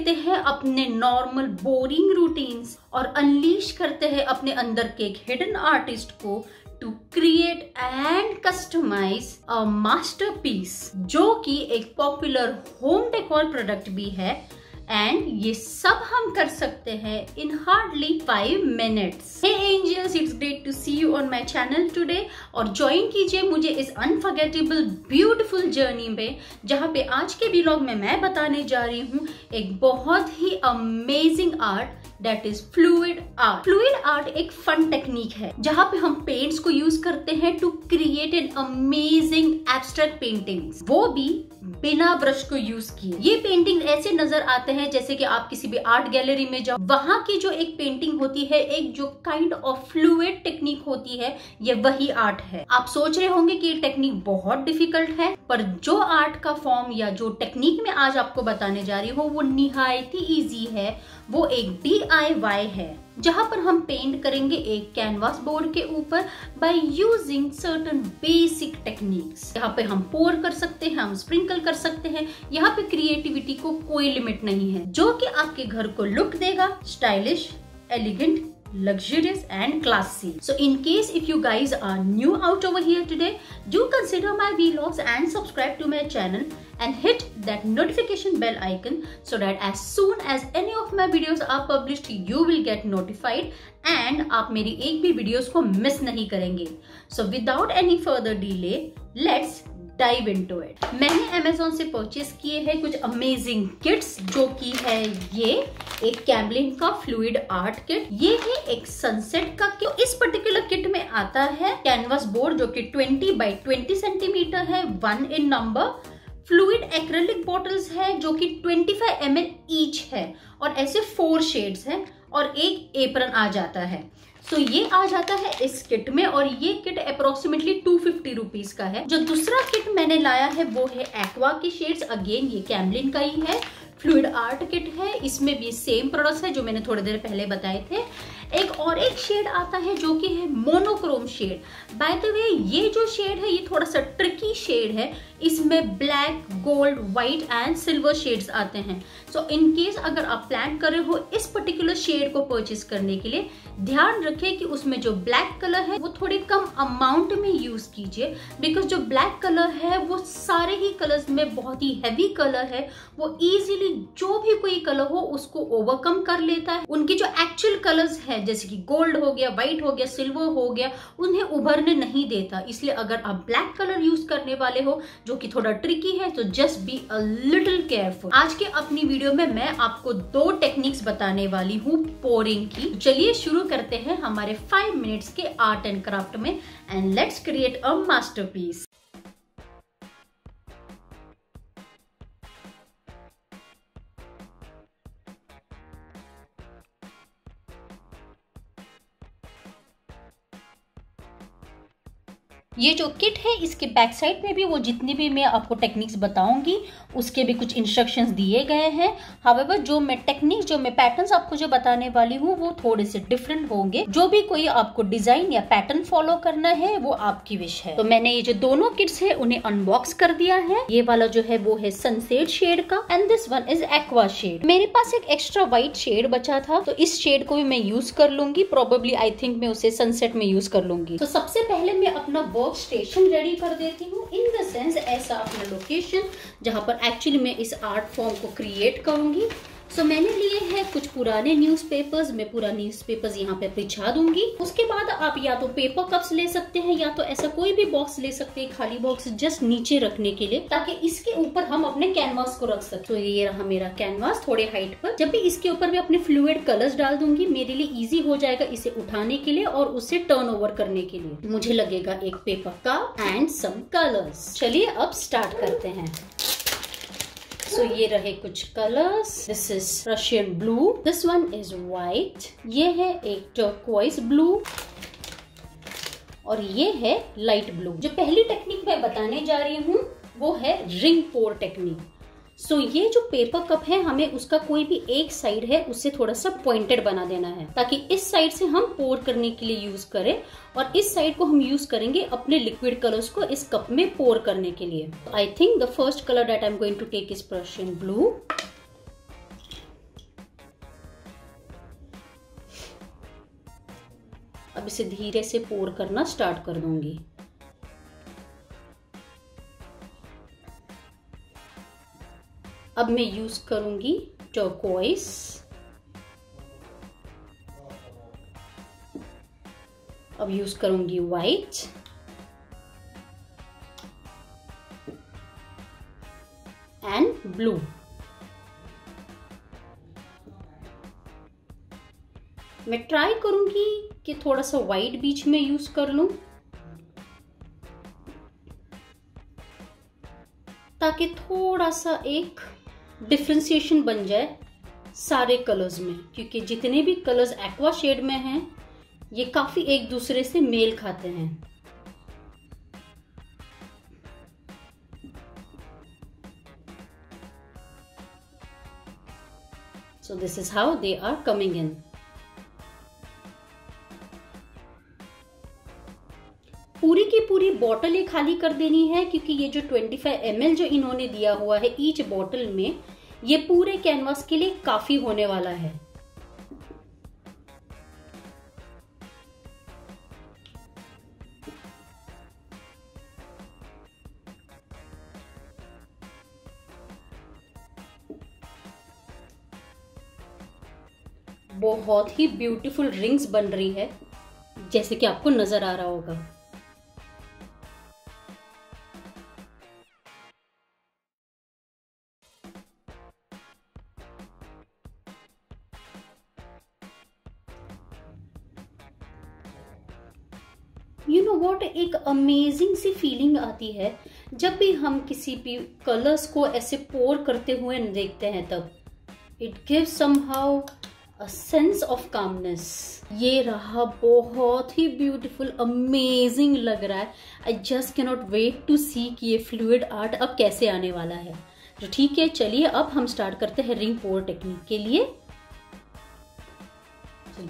देते हैं अपने नॉर्मल बोरिंग रूटीन्स और अनलीश करते हैं अपने अंदर के एक हिडन आर्टिस्ट को to create and customize a masterpiece जो कि एक पॉपुलर होम डेकोर प्रोडक्ट भी है। एंड ये सब हम कर सकते हैं in hardly five minutes hey angels it's great to see you on my channel today और ज्वाइन कीजिए मुझे इस अनफॉरगेटेबल ब्यूटीफुल जर्नी में जहाँ पे आज के व्लॉग में मैं बताने जा रही हूँ एक बहुत ही amazing art that is fluid art fluid art एक फन टेक्निक है, जहाँ पे हम पेंट्स को यूज़ करते हैं to create an amazing abstract paintings वो भी बिना ब्रश को यूज़ किए। ये पेंटिंग ऐसे नज़र आते हैं जैसे कि आप किसी भी आर्ट गैलरी में जाओ। वहाँ की जो एक पेंटिंग होती है, एक जो काइंड ऑफ़ फ्लूइड टेक्निक होती है, ये वही आर्ट है। आप सोच रहे होंगे कि ये टेक्निक बहुत डिफ़िकल्ट है, पर जो आर्ट का फॉर्म या जो टेक्निक में आज आपको बताने जा रही हूँ, वो निहायती ईजी है। वो एक डीआईवाई है। जहाँ पर हम पेंट करेंगे एक कैनवास बोर्ड के ऊपर by using certain basic techniques यहाँ पे हम पोर कर सकते हैं, हम स्प्रिंकल कर सकते हैं। यहाँ पे क्रिएटिविटी को कोई लिमिट नहीं है, जो कि आपके घर को लुक देगा। Stylish elegant luxurious and classy. So in case if you guys are new out over here today, do consider my vlogs and subscribe to my channel and hit that notification bell icon so that as soon as any of my videos are published, you will get notified and आप मेरी एक भी videos को miss नहीं करेंगे So without any further delay, let's dive into it मैंने Amazon से purchase किए हैं कुछ अमेजिंग किट्स जो कि है ये एक कैमलिन का फ्लूइड आर्ट किट ये है एक सनसेट का किट इस पर्टिकुलर किट में आता है कैनवस बोर्ड जो कि 20 बाई 20 सेंटीमीटर है one in number fluid acrylic bottles है, जो कि 25 फाइव एम ईच है और ऐसे फोर शेड्स है और एक एप्रन आ जाता है। तो ये आ जाता है इस किट में और ये kit approximately two fifty rupees का है। जो दूसरा किट मैंने लाया है वो है एक्वा की शेड्स अगेन ये कैमलिन का ही है। फ्लूड आर्ट किट है। इसमें भी सेम प्रोडक्ट्स है जो मैंने थोड़ी देर पहले बताए थे। एक और एक शेड आता है जो कि है monochrome shade by the way ये जो शेड है, ये थोड़ा सा ट्रिकी शेड है. इसमें black gold white and silver shades आते हैं. सो इन केस अगर आप प्लान कर रहे हो इस पर्टिकुलर शेड को परचेज करने के लिए, ध्यान रखें कि उसमें जो ब्लैक कलर है, वो थोड़े कम अमाउंट में यूज़ कीजिए. बिकॉज़ जो ब्लैक कलर है, वो सारे ही कलर्स में बहुत ही हैवी कलर है. वो इजीली जो भी कोई कलर हो, उसको ओवरकम कर लेता है. उनकी जो एक्चुअल कलर्स है जैसे कि गोल्ड हो गया व्हाइट हो गया सिल्वर हो गया, उन्हें उभरने नहीं देता। इसलिए अगर आप ब्लैक कलर यूज़ करने वाले हो, जो कि थोड़ा ट्रिकी है तो just be a little careful आज के अपनी वीडियो में मैं आपको दो टेक्निक्स बताने वाली हूँ पोरिंग की। चलिए शुरू करते हैं हमारे फाइव मिनट्स के आर्ट एंड क्राफ्ट में and let's create a masterpiece ये जो किट है, इसके बैक साइड में भी वो जितनी भी मैं आपको टेक्निक्स बताऊँगी, उसके भी कुछ इंस्ट्रक्शंस दिए गए हैं। हावेवर जो मैं टेक्निक्स जो मैं पैटर्न्स आपको जो बताने वाली हूँ, वो थोड़े से डिफरेंट होंगे। जो भी कोई आपको डिज़ाइन या पैटर्न फॉलो करना है, वो आपकी विश है। तो मैंने ये जो दोनों किट्स है, उन्हें अनबॉक्स कर दिया है। ये वाला जो है, वो है सनसेट शेड का and this one is aqua shade मेरे पास एक एक्स्ट्रा व्हाइट शेड बचा था तो इस शेड को भी मैं यूज़ कर लूँगी। प्रोबेबली आई थिंक मैं उसे सनसेट में यूज़ कर लूँगी। तो सबसे पहले मैं अपना वर्क वर्क स्टेशन रेडी कर देती हूँ। इन द सेंस ऐसा अपना लोकेशन जहाँ पर एक्चुअली मैं इस आर्ट फॉर्म को क्रिएट करूँगी। सो so, मैंने लिए हैं कुछ पुराने न्यूज़पेपर्स मैं पूरा न्यूज़पेपर्स यहाँ पे बिछा दूँगी। उसके बाद आप या तो पेपर कप्स ले सकते हैं या तो ऐसा कोई भी बॉक्स ले सकते हैं खाली बॉक्स जस्ट नीचे रखने के लिए ताकि इसके ऊपर हम अपने कैनवास को रख सकते तो ये रहा मेरा कैनवास थोड़े हाइट पर। जब भी इसके ऊपर मैं अपने फ्लूड कलर्स डाल दूँगी मेरे लिए इजी हो जाएगा इसे उठाने के लिए और उसे टर्न ओवर करने के लिए। मुझे लगेगा एक पेपर का एंड सम कलर्स चलिए अब स्टार्ट करते हैं। सो ये रहे कुछ colours this is Russian blue this one is white ये है एक टर्कवाइज ब्लू और ये है लाइट ब्लू जो पहली टेक्निक मैं बताने जा रही हूँ, वो है ring pour technique so so, ये जो पेपर कप है हमें उसका कोई भी एक साइड है उससे थोड़ा सा पॉइंटेड बना देना है ताकि इस साइड से हम पोर करने के लिए यूज़ करें और इस साइड को हम यूज़ करेंगे अपने लिक्विड कलर्स को इस कप में पोर करने के लिए। I think the first colour that I am going to take is Prussian blue अब इसे धीरे से पोर करना स्टार्ट कर दूँगी। अब मैं यूज़ करूँगी टर्कोइस अब यूज़ करूँगी व्हाइट एंड ब्लू मैं ट्राई करूँगी कि थोड़ा सा व्हाइट बीच में यूज़ कर लूँ, ताकि थोड़ा सा एक डिफ्रेंसिएशन बन जाए सारे कलर्स में, क्योंकि जितने भी कलर्स एक्वा शेड में हैं, ये काफ़ी एक दूसरे से मेल खाते हैं। So this is how they are coming in. पूरी बॉटल ये खाली कर देनी है, क्योंकि ये जो 25 एम जो इन्होंने दिया हुआ है ईच बॉटल में, ये पूरे कैनवास के लिए काफ़ी होने वाला है। बहुत ही ब्यूटीफुल रिंग्स बन रही है, जैसे कि आपको नज़र आ रहा होगा। यू नो वॉट एक अमेजिंग सी फीलिंग आती है जब भी हम किसी भी कलर्स को ऐसे पोर करते हुए देखते हैं तब। It give somehow a sense of calmness ये रहा बहुत ही ब्यूटीफुल अमेजिंग लग रहा है। I just cannot wait to see कि ये फ्लूड आर्ट अब कैसे आने वाला है। तो ठीक है, चलिए अब हम स्टार्ट करते हैं रिंग पोर टेक्निक के लिए।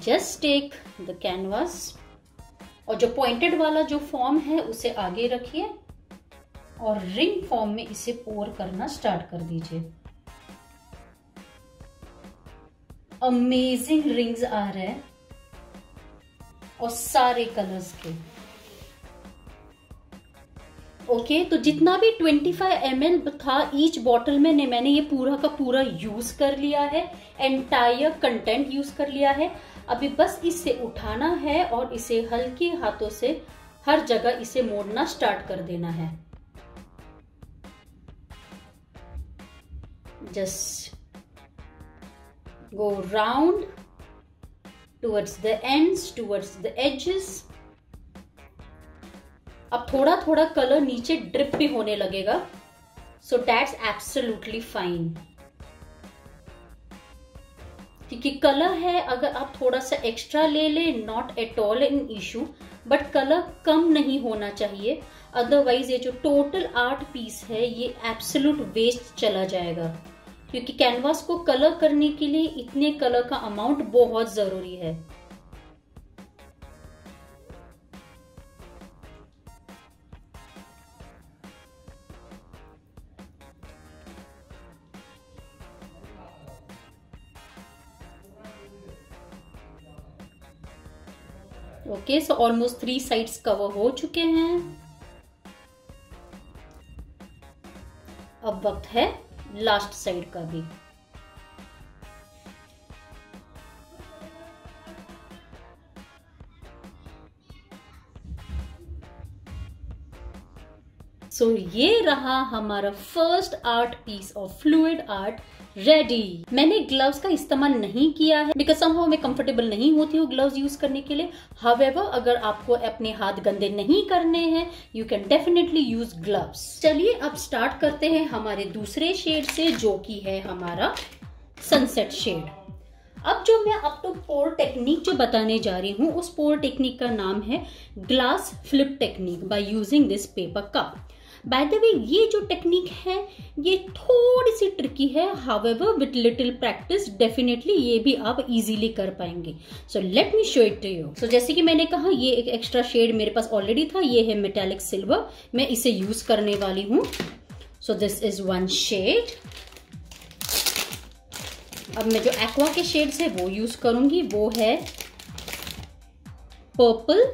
जस्ट टेक द कैनवास और जो पॉइंटेड वाला जो फॉर्म है, उसे आगे रखिए और रिंग फॉर्म में इसे पोर करना स्टार्ट कर दीजिए। अमेजिंग रिंग्स आ रहे हैं और सारे कलर्स के। ओके तो जितना भी 25 फाइव था ईच बॉटल में, ने मैंने ये पूरा का पूरा यूज़ कर लिया है एंटायर कंटेंट यूज़ कर लिया है। अभी बस इसे उठाना है और इसे हल्के हाथों से हर जगह इसे मोड़ना स्टार्ट कर देना है। Just go round towards the ends towards the edges अब थोड़ा थोड़ा कलर नीचे ड्रिप भी होने लगेगा। सो दैट्स एब्सोल्युटली फाइन क्योंकि कलर है, अगर आप थोड़ा सा एक्स्ट्रा ले ले not at all an issue but colour कम नहीं होना चाहिए। अदरवाइज़ ये जो टोटल आर्ट पीस है, ये एब्सोल्यूट वेस्ट चला जाएगा। क्योंकि कैनवास को कलर करने के लिए इतने कलर का अमाउंट बहुत ज़रूरी है। Okay so almost three sides cover हो चुके हैं। अब वक्त है लास्ट साइड का भी। सो so, ये रहा हमारा first art piece of fluid art ready मैंने ग्लव्स का इस्तेमाल नहीं किया है बिकॉज़ समहाउ मैं कंफर्टेबल नहीं होती हूँ ग्लव्स यूज़ करने के लिए। हावेवर अगर आपको अपने हाथ गंदे नहीं करने हैं you can definitely use gloves चलिए अब स्टार्ट करते हैं हमारे दूसरे शेड से, जो कि है हमारा सनसेट शेड अब जो मैं अब तो पोर टेक्निक जो बताने जा रही हूँ, उस पोर टेक्निक का नाम है glass flip technique by using this paper cup by the way ये जो टेक्निक है, ये थोड़ी सी ट्रिकी है. However with little practice definitely ये भी आप इजीली कर पाएँगे. So let me show it to you so जैसे कि मैंने कहा, ये एक एक्स्ट्रा शेड मेरे पास ऑलरेडी था. ये है मेटेलिक सिल्वर मैं इसे यूज़ करने वाली हूँ. So this is one shade अब मैं जो एक्वा के शेड्स है, वो यूज़ करूँगी. वो है purple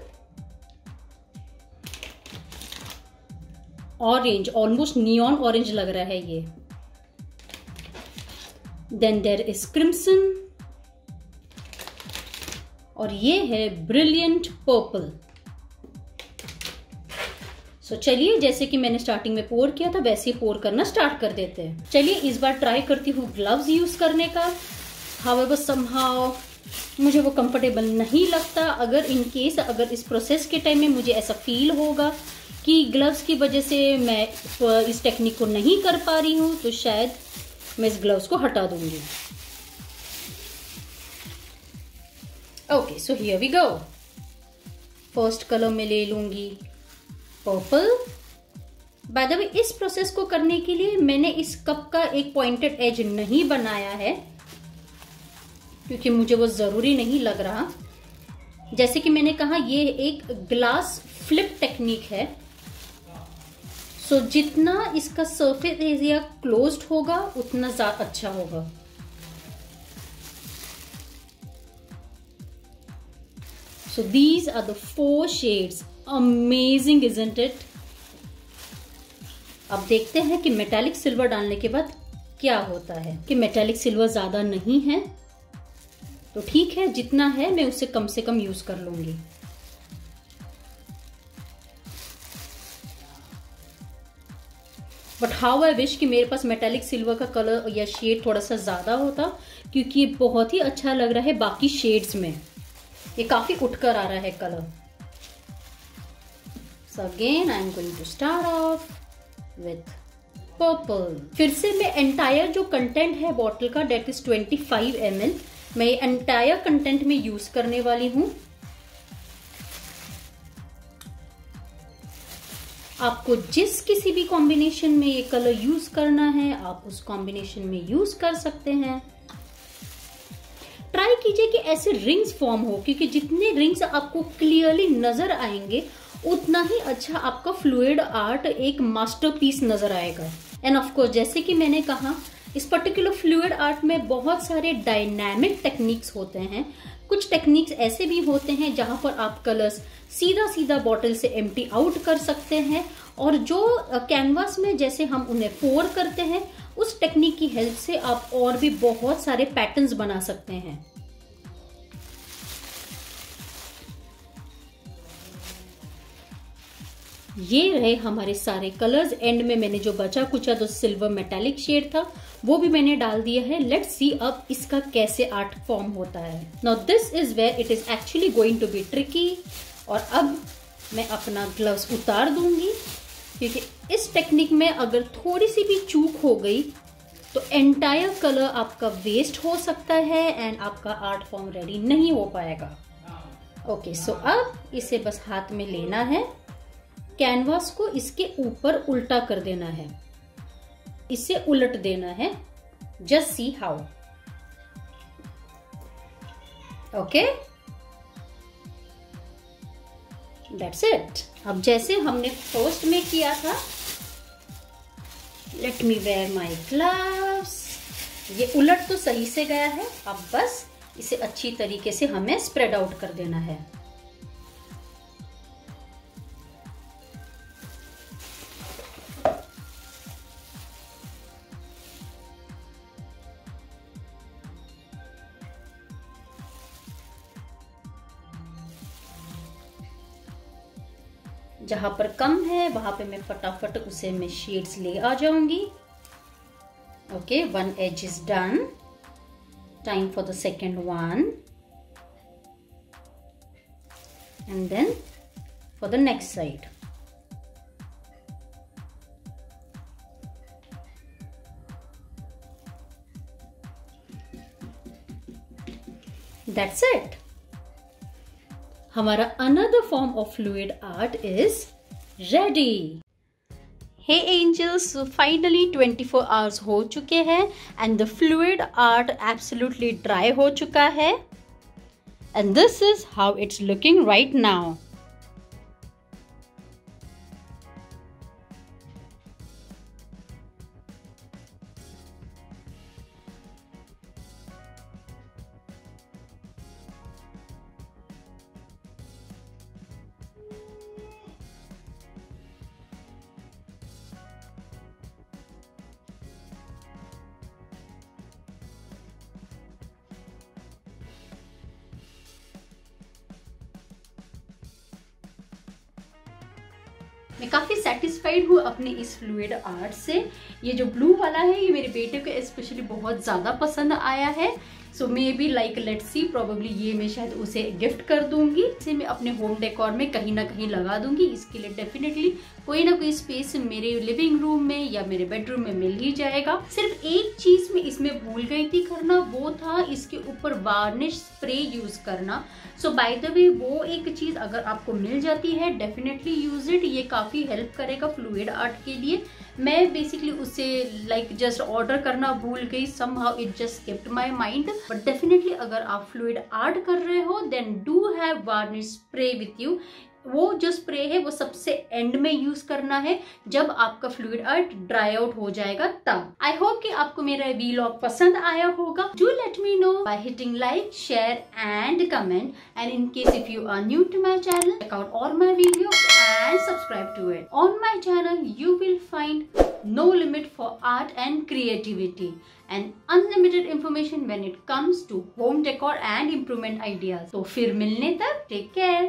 orange almost neon orange लग रहा है ये। देन देर इज़ क्रिम्सन और ये है ब्रिलियंट पर्पल सो so, चलिए जैसे कि मैंने स्टार्टिंग में पोर किया था वैसे ही पोर करना स्टार्ट कर देते हैं। चलिए इस बार ट्राई करती हूँ ग्लव्स यूज़ करने का। हाउ समहाउ मुझे वो कंफर्टेबल नहीं लगता। अगर इन केस अगर इस प्रोसेस के टाइम में मुझे ऐसा फील होगा कि ग्लव्स की वजह से मैं इस टेक्निक को नहीं कर पा रही हूँ तो शायद मैं इस ग्लव्स को हटा दूँगी। Okay so here we go first colour में ले लूँगी पर्पल बाय द वे इस प्रोसेस को करने के लिए मैंने इस कप का एक पॉइंटेड एज नहीं बनाया है, क्योंकि मुझे वो ज़रूरी नहीं लग रहा। जैसे कि मैंने कहा, ये एक ग्लास फ्लिप टेक्निक है। सो so, जितना इसका सरफेस एरिया क्लोज्ड होगा उतना ज़्यादा अच्छा होगा। So these are the four shades amazing isn't it अब देखते हैं कि मेटेलिक सिल्वर डालने के बाद क्या होता है। कि मेटेलिक सिल्वर ज़्यादा नहीं है तो ठीक है जितना है मैं उसे कम से कम यूज़ कर लूँगी। बट हाउ आई विश कि मेरे पास मेटेलिक सिल्वर का कलर या शेड थोड़ा सा ज़्यादा होता, क्योंकि ये बहुत ही अच्छा लग रहा है बाकी शेड्स में। ये काफ़ी उठकर आ रहा है colour So again I am going to start off with purple. फिर से मैं एंटायर जो कंटेंट है बॉटल का डेट इज़ 25 फाइव एम मैं एंटायर कंटेंट में यूज़ करने वाली हूँ। आपको जिस किसी भी कॉम्बिनेशन में ये कलर यूज़ करना है, आप उस कॉम्बिनेशन में यूज़ कर सकते हैं। ट्राई कीजिए कि ऐसे रिंग्स फॉर्म हो, क्योंकि जितने रिंग्स आपको क्लियरली नज़र आएँगे, उतना ही अच्छा आपका फ्लूड आर्ट एक मास्टरपीस नज़र आएगा। एंड ऑफकोर्स जैसे कि मैंने कहा, इस पर्टिकुलर फ्लूड आर्ट में बहुत सारे डायनामिक टेक्निक्स होते हैं कुछ टेक्निक्स ऐसे भी होते हैं जहाँ पर आप कलर्स सीधा सीधा बॉटल से एम्प्टी आउट कर सकते हैं और जो कैनवास में जैसे हम उन्हें पोर करते हैं, उस टेक्निक की हेल्प से आप और भी बहुत सारे पैटर्न्स बना सकते हैं। ये रहे हमारे सारे कलर्स एंड में मैंने जो बचा कुचा जो सिल्वर मेटेलिक शेड था वो भी मैंने डाल दिया है. लेट्स सी अब इसका कैसे आर्ट फॉर्म होता है. Now this is where it is actually going to be tricky और अब मैं अपना ग्लव्स उतार दूँगी. क्योंकि इस टेक्निक में अगर थोड़ी सी भी चूक हो गई तो एंटायर कलर आपका वेस्ट हो सकता है एंड आपका आर्ट फॉर्म रेडी नहीं हो पाएगा. ओके okay, सो so अब इसे बस हाथ में लेना है. कैनवास को इसके ऊपर उल्टा कर देना है। इसे उलट देना है। Just see how okay that's it अब जैसे हमने फ़र्स्ट में किया था let me wear my gloves ये उलट तो सही से गया है। अब बस इसे अच्छी तरीके से हमें स्प्रेड आउट कर देना है। जहाँ पर कम है, वहाँ पे मैं फटाफट उसे मैं शेड्स ले आ जाऊँगी। Okay one edge is done time for the second one and then for the next side that's it. हमारा another form of fluid art is ready hey angels finally 24 hours हो चुके हैं and the fluid art absolutely dry हो चुका है. And this is how it's looking right now मैं काफ़ी satisfied हूँ अपने इस फ्लूड आर्ट से। ये जो ब्लू वाला है, ये मेरे बेटे को स्पेशली बहुत ज़्यादा पसंद आया है। So maybe like let see probably ये मैं शायद उसे गिफ्ट कर दूँगी। इसे मैं अपने होम डेकोर में कहीं ना कहीं लगा दूँगी। इसके लिए डेफिनेटली कोई ना कोई स्पेस मेरे लिविंग रूम में या मेरे बेडरूम में मिल ही जाएगा। सिर्फ़ एक चीज़ में इसमें भूल गई थी करना, वो था इसके ऊपर वार्निश स्प्रे यूज़ करना। सो बाय द वे वो एक चीज़ अगर आपको मिल जाती है डेफिनेटली यूज़ इट ये काफ़ी हेल्प करेगा फ्लूड आर्ट के लिए। मैं बेसिकली उसे लाइक जस्ट ऑर्डर करना भूल गई. Somehow it just kept my mind but definitely अगर आप फ्लूड आर्ट कर रहे हो then do have varnish spray with you वो जो स्प्रे है, वो सबसे एंड में यूज़ करना है, जब आपका फ्लूड आर्ट ड्राई आउट हो जाएगा तब आई होप कि आपको मेरा वीलॉग पसंद आया होगा do let me know by hitting like share and comment and in case if you are new to my channel out all my video and subscribe to it on my channel you will find no limit for art and creativity and unlimited information when it comes to home decor and improvement ideas. तो फिर मिलने तक take care.